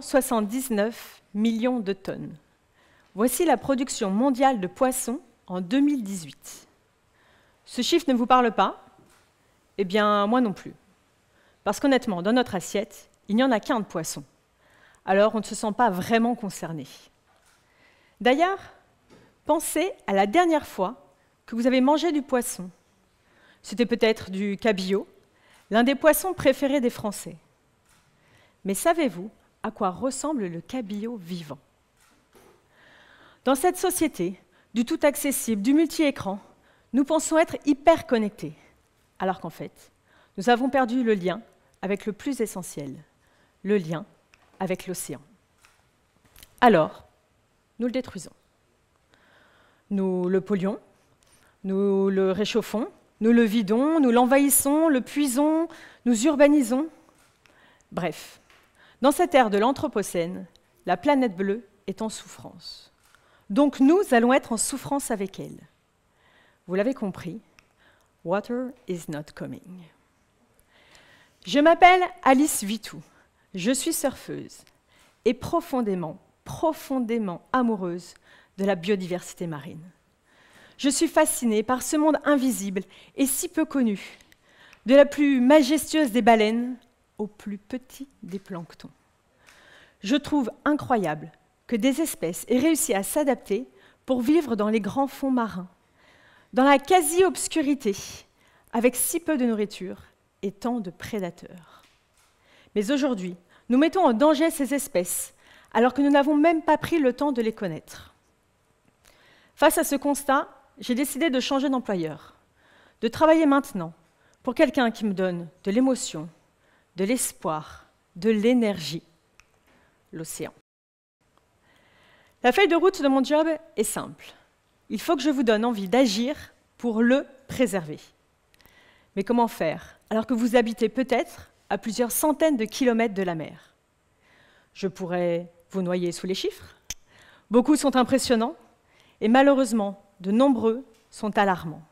679 millions de tonnes. Voici la production mondiale de poissons en 2018. Ce chiffre ne vous parle pas? Eh bien, moi non plus. Parce qu'honnêtement, dans notre assiette, il n'y en a qu'un de poisson. Alors, on ne se sent pas vraiment concerné. D'ailleurs, pensez à la dernière fois que vous avez mangé du poisson. C'était peut-être du cabillaud, l'un des poissons préférés des Français. Mais savez-vous à quoi ressemble le cabillaud vivant Dans cette société, du tout accessible, du multi-écran, nous pensons être hyper connectés, alors qu'en fait, nous avons perdu le lien avec le plus essentiel, le lien avec l'océan. Alors, nous le détruisons. Nous le polluons, nous le réchauffons, nous le vidons, nous l'envahissons, le puisons, nous urbanisons. Bref, dans cette ère de l'Anthropocène, la planète bleue est en souffrance. Donc nous allons être en souffrance avec elle. Vous l'avez compris, water is not coming. Je m'appelle Alice Vitou, je suis surfeuse et profondément, profondément amoureuse de la biodiversité marine. Je suis fascinée par ce monde invisible et si peu connu, de la plus majestueuse des baleines au plus petit des planctons. Je trouve incroyable que des espèces aient réussi à s'adapter pour vivre dans les grands fonds marins, dans la quasi-obscurité, avec si peu de nourriture et tant de prédateurs. Mais aujourd'hui, nous mettons en danger ces espèces alors que nous n'avons même pas pris le temps de les connaître. Face à ce constat, j'ai décidé de changer d'employeur, de travailler maintenant pour quelqu'un qui me donne de l'émotion, de l'espoir, de l'énergie, l'océan. La feuille de route de mon job est simple. Il faut que je vous donne envie d'agir pour le préserver. Mais comment faire alors que vous habitez peut-être à plusieurs centaines de kilomètres de la mer? Je pourrais vous noyer sous les chiffres. Beaucoup sont impressionnants et malheureusement, de nombreux sont alarmants.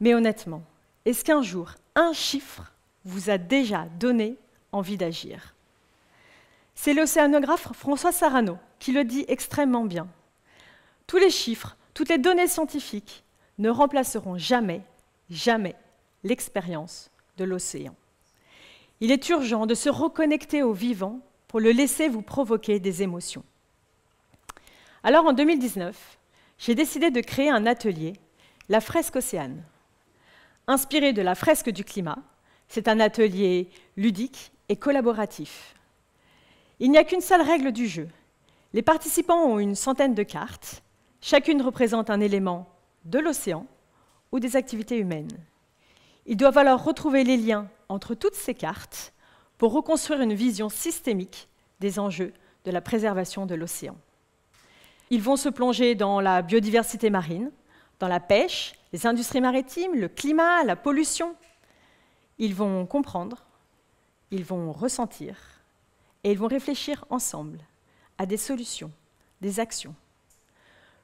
Mais honnêtement, est-ce qu'un jour, un chiffre vous a déjà donné envie d'agir C'est l'océanographe François Sarano qui le dit extrêmement bien. Tous les chiffres, toutes les données scientifiques ne remplaceront jamais, jamais l'expérience de l'océan. Il est urgent de se reconnecter au vivant pour le laisser vous provoquer des émotions. Alors en 2019, j'ai décidé de créer un atelier, la fresque océane. Inspiré de la fresque du climat, c'est un atelier ludique et collaboratif. Il n'y a qu'une seule règle du jeu. Les participants ont une centaine de cartes, chacune représente un élément de l'océan ou des activités humaines. Ils doivent alors retrouver les liens entre toutes ces cartes pour reconstruire une vision systémique des enjeux de la préservation de l'océan. Ils vont se plonger dans la biodiversité marine, dans la pêche, les industries maritimes, le climat, la pollution. Ils vont comprendre, ils vont ressentir et ils vont réfléchir ensemble à des solutions, des actions.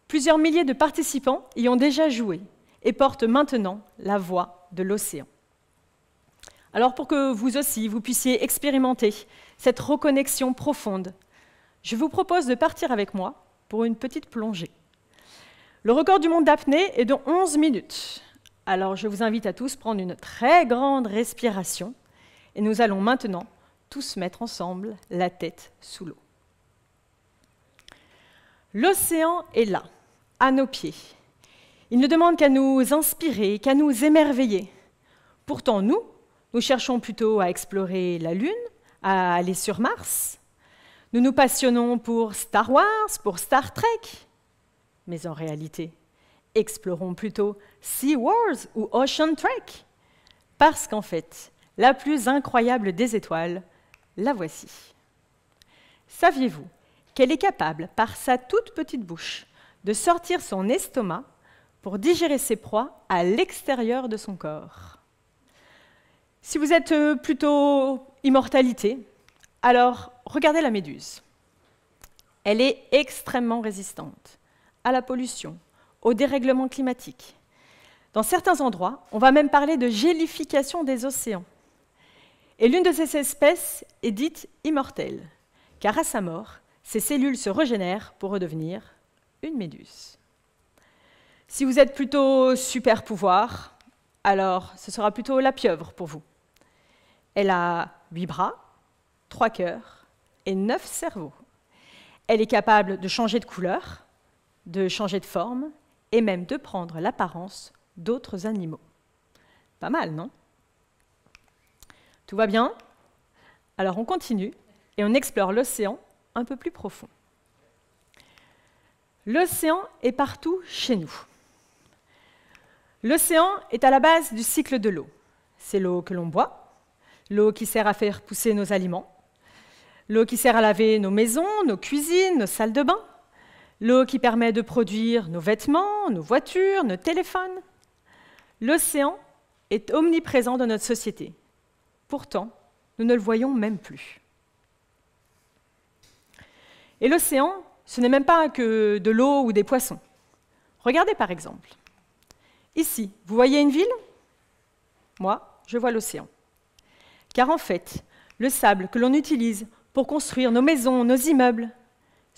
Plusieurs milliers de participants y ont déjà joué et portent maintenant la voix de l'océan. Alors pour que vous aussi, vous puissiez expérimenter cette reconnexion profonde, je vous propose de partir avec moi pour une petite plongée. Le record du monde d'apnée est de 11 minutes. Alors je vous invite à tous prendre une très grande respiration et nous allons maintenant tous mettre ensemble la tête sous l'eau. L'océan est là, à nos pieds. Il ne demande qu'à nous inspirer, qu'à nous émerveiller. Pourtant, nous, nous cherchons plutôt à explorer la Lune, à aller sur Mars, nous nous passionnons pour Star Wars, pour Star Trek. Mais en réalité, explorons plutôt Sea Wars ou Ocean Trek. Parce qu'en fait, la plus incroyable des étoiles, la voici. Saviez-vous qu'elle est capable, par sa toute petite bouche, de sortir son estomac pour digérer ses proies à l'extérieur de son corps? Si vous êtes euh, plutôt immortalité, alors, regardez la méduse. Elle est extrêmement résistante à la pollution, au dérèglement climatique. Dans certains endroits, on va même parler de gélification des océans. Et l'une de ces espèces est dite immortelle, car à sa mort, ces cellules se régénèrent pour redevenir une méduse. Si vous êtes plutôt super pouvoir, alors ce sera plutôt la pieuvre pour vous. Elle a huit bras, trois cœurs et neuf cerveaux. Elle est capable de changer de couleur, de changer de forme et même de prendre l'apparence d'autres animaux. Pas mal, non? Tout va bien? Alors on continue et on explore l'océan un peu plus profond. L'océan est partout chez nous. L'océan est à la base du cycle de l'eau. C'est l'eau que l'on boit, l'eau qui sert à faire pousser nos aliments, l'eau qui sert à laver nos maisons, nos cuisines, nos salles de bain, l'eau qui permet de produire nos vêtements, nos voitures, nos téléphones. L'océan est omniprésent dans notre société. Pourtant, nous ne le voyons même plus. Et l'océan, ce n'est même pas que de l'eau ou des poissons. Regardez par exemple. Ici, vous voyez une ville? Moi, je vois l'océan. Car en fait, le sable que l'on utilise pour construire nos maisons, nos immeubles,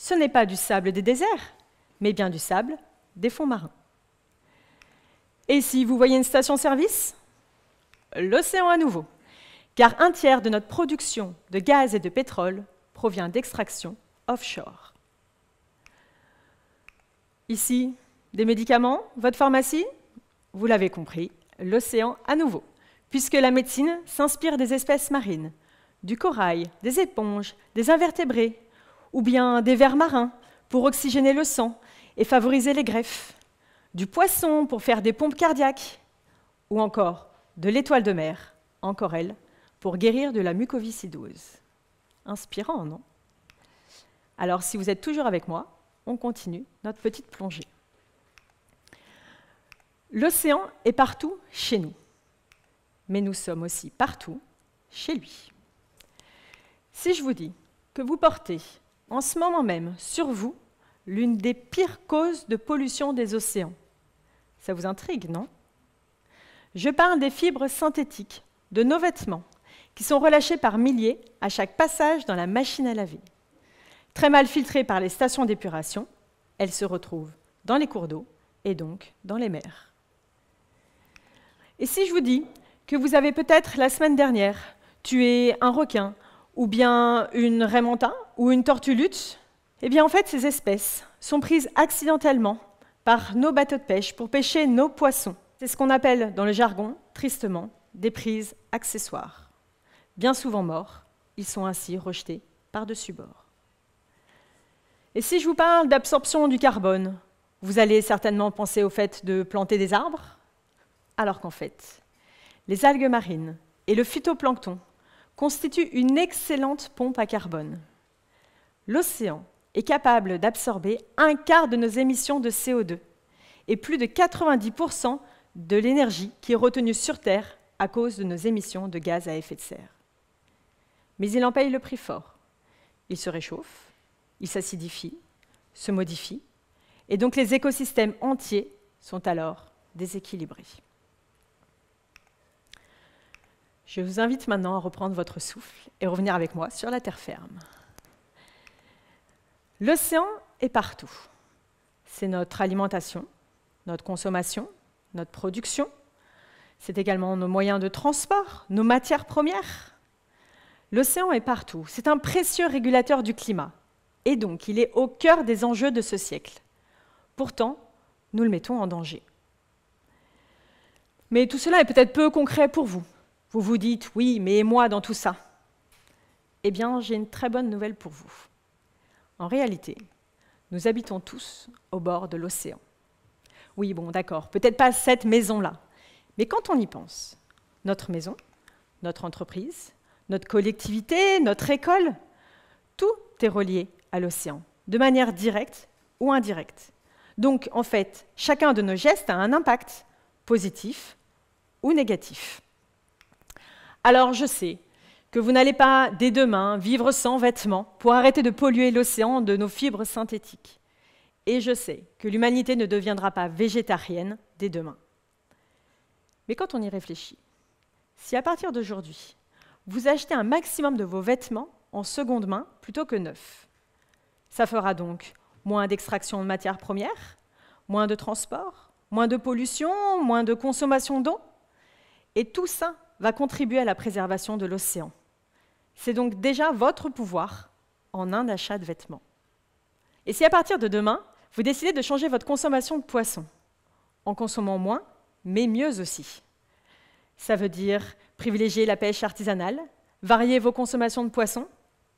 ce n'est pas du sable des déserts, mais bien du sable des fonds marins. Et ici, vous voyez une station-service? L'océan à nouveau, car un tiers de notre production de gaz et de pétrole provient d'extraction offshore. Ici, des médicaments, votre pharmacie? Vous l'avez compris, l'océan à nouveau, puisque la médecine s'inspire des espèces marines, du corail, des éponges, des invertébrés, ou bien des vers marins pour oxygéner le sang et favoriser les greffes, du poisson pour faire des pompes cardiaques, ou encore de l'étoile de mer, encore elle, pour guérir de la mucoviscidose. Inspirant, non? Alors si vous êtes toujours avec moi, on continue notre petite plongée. L'océan est partout chez nous, mais nous sommes aussi partout chez lui. Si je vous dis que vous portez en ce moment même sur vous l'une des pires causes de pollution des océans, ça vous intrigue, non? Je parle des fibres synthétiques de nos vêtements qui sont relâchées par milliers à chaque passage dans la machine à laver. Très mal filtrées par les stations d'épuration, elles se retrouvent dans les cours d'eau et donc dans les mers. Et si je vous dis que vous avez peut-être la semaine dernière tué un requin, ou bien une raimentin, ou une tortue lutte, eh bien en fait ces espèces sont prises accidentellement par nos bateaux de pêche pour pêcher nos poissons. C'est ce qu'on appelle dans le jargon, tristement, des prises accessoires. Bien souvent morts, ils sont ainsi rejetés par-dessus bord. Et si je vous parle d'absorption du carbone, vous allez certainement penser au fait de planter des arbres, alors qu'en fait, les algues marines et le phytoplancton constituent une excellente pompe à carbone. L'océan est capable d'absorber un quart de nos émissions de CO2 et plus de 90% de l'énergie qui est retenue sur Terre à cause de nos émissions de gaz à effet de serre. Mais il en paye le prix fort. Il se réchauffe, il s'acidifie, se modifie, et donc les écosystèmes entiers sont alors déséquilibrés. Je vous invite maintenant à reprendre votre souffle et revenir avec moi sur la terre ferme. L'océan est partout. C'est notre alimentation, notre consommation, notre production. C'est également nos moyens de transport, nos matières premières. L'océan est partout. C'est un précieux régulateur du climat. Et donc, il est au cœur des enjeux de ce siècle. Pourtant, nous le mettons en danger. Mais tout cela est peut-être peu concret pour vous. Vous vous dites, oui, mais moi dans tout ça? Eh bien, j'ai une très bonne nouvelle pour vous. En réalité, nous habitons tous au bord de l'océan. Oui, bon, d'accord, peut-être pas cette maison-là, mais quand on y pense, notre maison, notre entreprise, notre collectivité, notre école, tout est relié à l'océan, de manière directe ou indirecte. Donc, en fait, chacun de nos gestes a un impact, positif ou négatif. Alors je sais que vous n'allez pas, dès demain, vivre sans vêtements pour arrêter de polluer l'océan de nos fibres synthétiques. Et je sais que l'humanité ne deviendra pas végétarienne dès demain. Mais quand on y réfléchit, si à partir d'aujourd'hui, vous achetez un maximum de vos vêtements en seconde main plutôt que neuf. Ça fera donc moins d'extraction de matières premières, moins de transport, moins de pollution, moins de consommation d'eau. Et tout ça va contribuer à la préservation de l'océan. C'est donc déjà votre pouvoir en un achat de vêtements. Et si à partir de demain, vous décidez de changer votre consommation de poissons, en consommant moins, mais mieux aussi. Ça veut dire privilégier la pêche artisanale, varier vos consommations de poissons,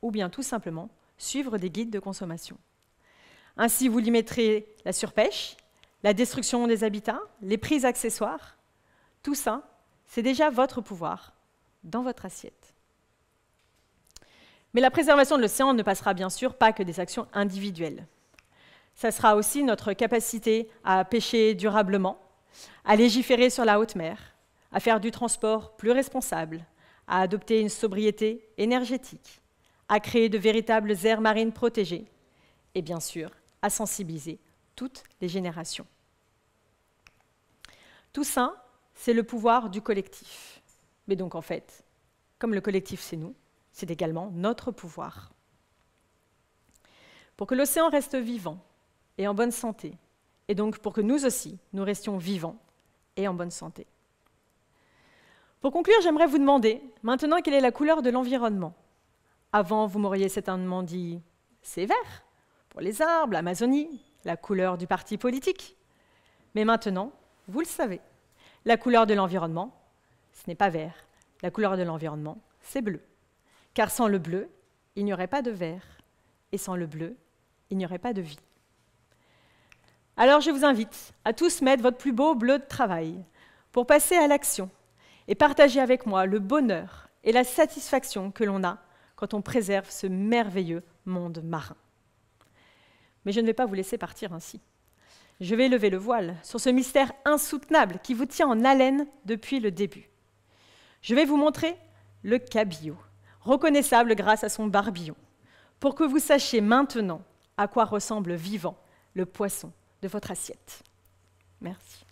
ou bien tout simplement suivre des guides de consommation. Ainsi, vous limiterez la surpêche, la destruction des habitats, les prises accessoires. Tout ça, c'est déjà votre pouvoir dans votre assiette. Mais la préservation de l'océan ne passera bien sûr pas que des actions individuelles. Ça sera aussi notre capacité à pêcher durablement, à légiférer sur la haute mer, à faire du transport plus responsable, à adopter une sobriété énergétique, à créer de véritables aires marines protégées et bien sûr à sensibiliser toutes les générations. Tout ça, c'est le pouvoir du collectif. Mais donc en fait, comme le collectif c'est nous, c'est également notre pouvoir. Pour que l'océan reste vivant et en bonne santé, et donc pour que nous aussi, nous restions vivants et en bonne santé. Pour conclure, j'aimerais vous demander maintenant quelle est la couleur de l'environnement? Avant, vous m'auriez certainement dit c'est vert pour les arbres, l'Amazonie, la couleur du parti politique. Mais maintenant, vous le savez, la couleur de l'environnement, ce n'est pas vert. La couleur de l'environnement, c'est bleu. Car sans le bleu, il n'y aurait pas de vert. Et sans le bleu, il n'y aurait pas de vie. Alors je vous invite à tous mettre votre plus beau bleu de travail pour passer à l'action et partager avec moi le bonheur et la satisfaction que l'on a quand on préserve ce merveilleux monde marin. Mais je ne vais pas vous laisser partir ainsi. Je vais lever le voile sur ce mystère insoutenable qui vous tient en haleine depuis le début. Je vais vous montrer le cabillaud, reconnaissable grâce à son barbillon, pour que vous sachiez maintenant à quoi ressemble vivant le poisson de votre assiette. Merci.